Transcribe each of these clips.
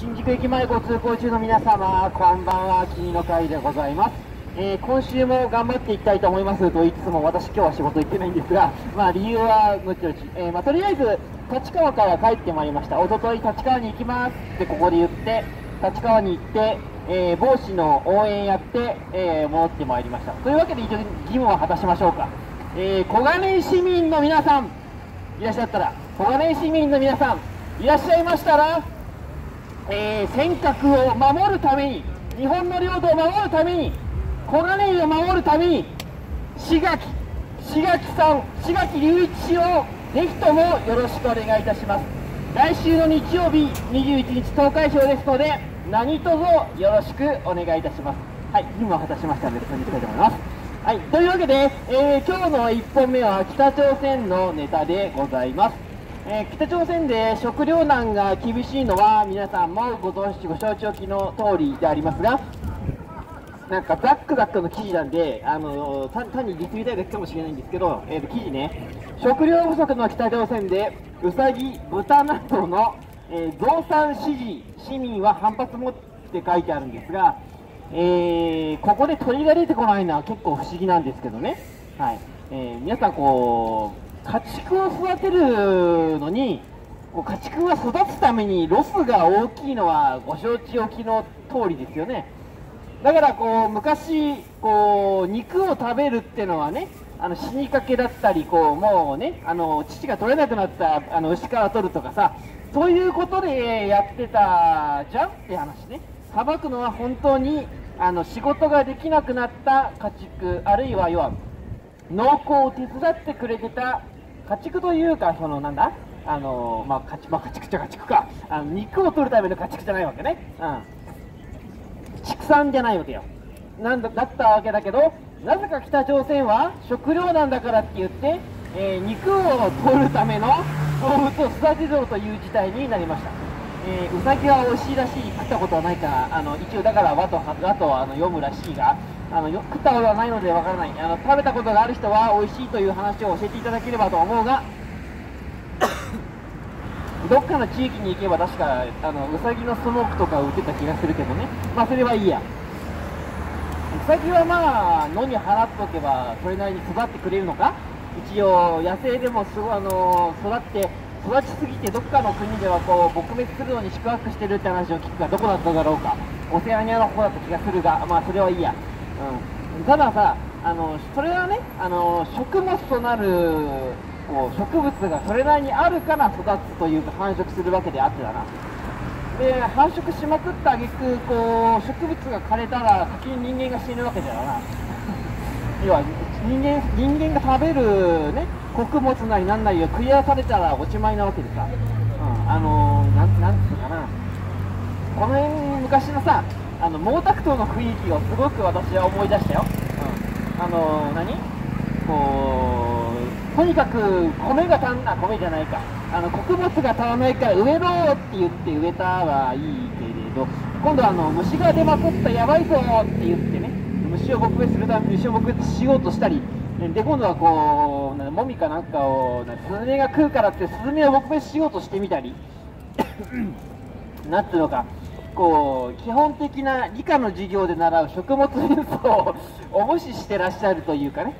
新宿駅前ご通行中の皆様、こんばんは、君の会でございます。えー今週も頑張っていきたいと思いますと言いつつも、私今日は仕事行ってないんですが、まあ理由はむちろち、えーまあとりあえず、立川から帰ってまいりました。おととい立川に行きますってここで言って、立川に行って、えー帽子の応援やって、えー戻ってまいりました。というわけで一応義務を果たしましょうか。えー小金井市民の皆さん、いらっしゃったら、小金井市民の皆さん、いらっしゃいましたら、えー尖閣を守るために、日本の領土を守るために、小金井を守るために、志垣、志垣さん、志垣隆一氏をぜひともよろしくお願いいたします。来週の日曜日21日投開票ですので、何卒よろしくお願いいたします。はい、義務を果たしましたので、進めていきたいと思います。はい、というわけで、えー今日の1本目は北朝鮮のネタでございます。えー北朝鮮で食糧難が厳しいのは皆さんもご存知ご承知おきの通りでありますがなんかザックザックの記事なんであの単にリツイートだけかもしれないんですけど、えー記事ね。食料不足の北朝鮮でウサギ豚などの、えー増産支持市民は反発もって書いてあるんですが、えーここで鳥が出てこないのは結構不思議なんですけどね、はい。えー皆さんこう家畜を育てるのに家畜が育つためにロスが大きいのはご承知おきの通りですよね。だからこう昔こう肉を食べるっていうのはねあの死にかけだったりこうもうねあの乳が取れなくなったあの牛から取るとかさそういうことでやってたじゃんって話ね。さばくのは本当にあの仕事ができなくなった家畜あるいは要は農耕を手伝ってくれてた家畜というかそのなんだ？あのまあ家畜まあ家畜ちゃ家畜か。あの肉を取るための家畜じゃないわけね。うん。畜産じゃないわけよ。なんだだったわけだけどなぜか北朝鮮は食糧なんだからって言って、えー肉を取るための動物を育てろという事態になりました。えー、うさぎは美味しいらしい。食ったことはないからあの一応だから和と和とあの読むらしいがあのよ食ったことはないのでわからない。あの食べたことがある人は美味しいという話を教えていただければと思うが どっかの地域に行けば確かあのうさぎのスモークとか売ってた気がするけどね。まあそれはいいや。うさぎはまあ野に払っとけばそれなりに育ってくれるのか？一応野生でもすごいあの育って育ちすぎてどっかの国ではこう撲滅するのに宿泊してるって話を聞くがどこだっただろうか。オセアニアの方だった気がするがまあそれはいいや、うん、たださあのそれはねあの食物となるこう植物がそれなりにあるから育つというか繁殖するわけであってだな。で繁殖しまくった挙句こう植物が枯れたら先に人間が死ぬわけだよな。要は人間人間が食べるね穀物なりなんなりを食い荒らされたらおしまいなわけでさ、うん、あのー、なんなんつうのかな。この辺昔のさあの毛沢東の雰囲気をすごく私は思い出したよ、うん、あのー、何？こうとにかく米が足んな米じゃないか。あの穀物が足らないから植えろって言って植えたはいいけれど今度はあの虫が出まくったやばいぞって言ってね虫を撲滅するために虫を撲滅しようとしたりで今度はこうなもみかなんかをなスズメが食うからってスズメを撲滅しようとしてみたり なんていうのかこう基本的な理科の授業で習う食物連鎖を無視してらっしゃるというかね、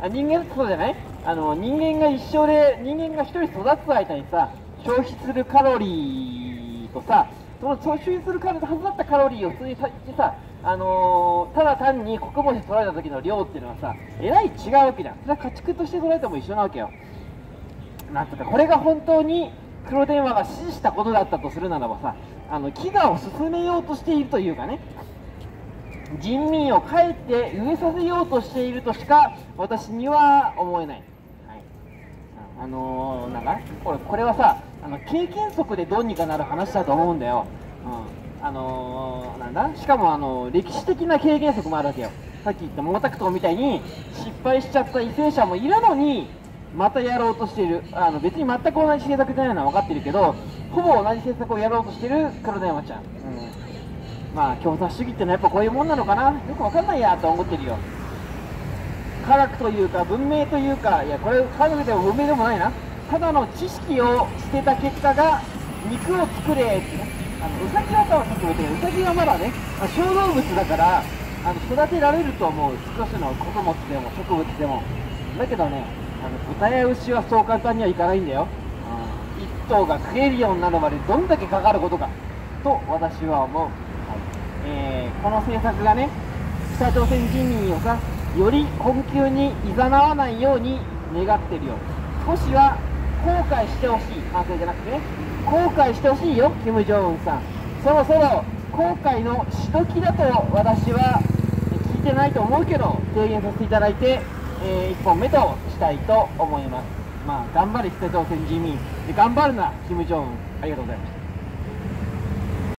うん、あ人間ってそうじゃない？あの人間が一生で人間が一人育つ間にさ消費するカロリーとさその消費するはずだったカロリーを普通にささあのーただ単に穀物で取られた時の量っていうのはさえらい違うわけじゃん。それは家畜として取られても一緒なわけよ。なんとかこれが本当に黒電話が指示したことだったとするならばさあの飢餓を進めようとしているというかね人民をかえって飢えさせようとしているとしか私には思えない、はい、あのー、なんかこれこれはさあの経験則でどうにかなる話だと思うんだよ、うん、あのー、なんだ？しかもあの歴史的な経験則もあるわけよ。さっき言った毛沢東みたいに失敗しちゃった為政者もいるのにまたやろうとしている。あの別に全く同じ政策じゃないのは分かってるけどほぼ同じ政策をやろうとしている黒田山ちゃん、うん、まあ共産主義ってのはやっぱこういうもんなのかな。よく分かんないやと思ってるよ。科学というか文明というかいやこれ科学でも文明でもないな。ただの知識を捨てた結果が肉を作れってね。あのウサギはさっきも言ったけどウサギはまだね、まあ、小動物だからあの育てられると思う。少しの穀物でも植物でも。だけどねあの豚や牛はそう簡単にはいかないんだよ、うん、1頭が食えるようになるまでどんだけかかることか。と私は思う、はい。えー、この政策がね北朝鮮人民をさより困窮にいざなわないように願ってるよ。少しは後悔してほしい。反省じゃなくてね。後悔してほしいよ金正恩さん。そろそろ後悔のし時だと私は聞いてないと思うけど提言させていただいて、えー、1本目としたいと思います。まあ頑張れ北朝鮮人民。頑張るな金正恩ありがとうございました。